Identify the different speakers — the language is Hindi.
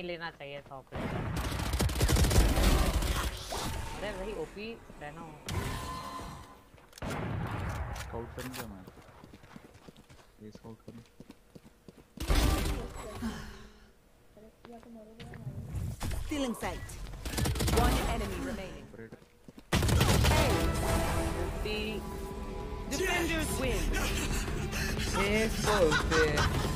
Speaker 1: नहीं लेना चाहिए था अरे भाई ओपी रहना हो
Speaker 2: स्काउट कर दिया मैं ये स्काउट कर
Speaker 3: Stealing sight. One enemy remaining.
Speaker 2: Operator
Speaker 3: Defenders win.
Speaker 4: Yes, both.